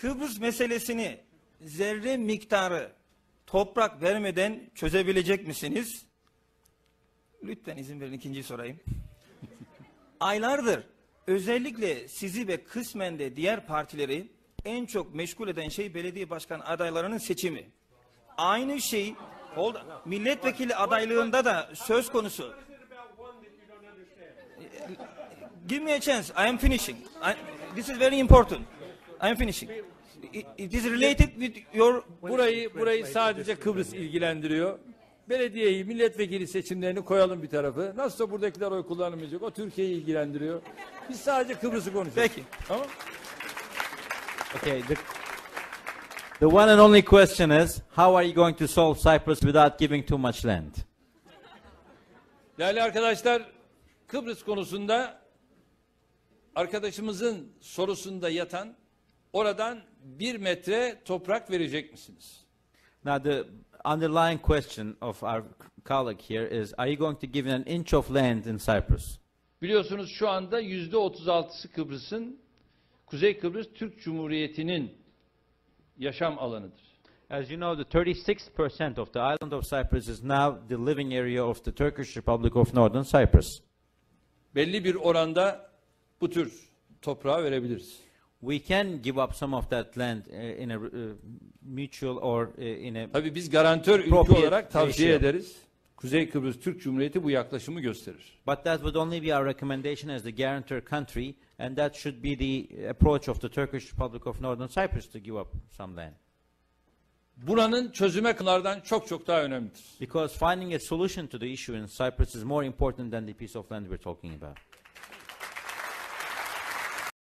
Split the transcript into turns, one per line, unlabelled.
Kıbrıs meselesini zerre miktarı toprak vermeden çözebilecek misiniz? Lütfen izin verin ikinciyi sorayım. Aylardır özellikle sizi ve kısmen de diğer partileri en çok meşgul eden şey belediye başkan adaylarının seçimi. Aynı şey hold, milletvekili adaylığında da söz konusu. Give me a chance. I am finishing. I, this is very important. I am finishing. It, it is related with your
Burayı burayı sadece Kıbrıs ilgilendiriyor. Belediyeyi, milletvekili seçimlerini koyalım bir tarafı. Nasılsa buradakiler oy kullanmayacak. O Türkiye'yi ilgilendiriyor. Biz sadece Kıbrıs'ı konuşacağız.
Peki.
Tamam?
Okay, the, the one and only question is how are you going to solve Cyprus without giving too much land?
Değerli arkadaşlar, Kıbrıs konusunda arkadaşımızın sorusunda yatan oradan bir metre toprak verecek misiniz?
Now, the underlying question of our colleague here is are you going to give an inch of land in Cyprus?
Biliyorsunuz şu anda yüzde 36'sı Kıbrıs'ın Kuzey Kıbrıs Türk Cumhuriyeti'nin yaşam alanıdır.
As you know, the 36% of the island of Cyprus is now the living area of the Turkish Republic of Northern Cyprus.
Belli bir oranda bu tür toprağı verebiliriz.
We can give up some of that land uh, in a uh, mutual or uh, in a
Tabii biz garantör ülke
Appropriate
olarak tavsiye
ratio.
ederiz. Kuzey Kıbrıs Türk Cumhuriyeti bu yaklaşımı gösterir.
But that would only be our recommendation as the guarantor country, and that should be the approach of the Turkish Republic of Northern Cyprus to give up some land.
Buranın çözüme kınardan çok çok daha önemlidir.
Because finding a solution to the issue in Cyprus is more important than the piece of land we're talking about.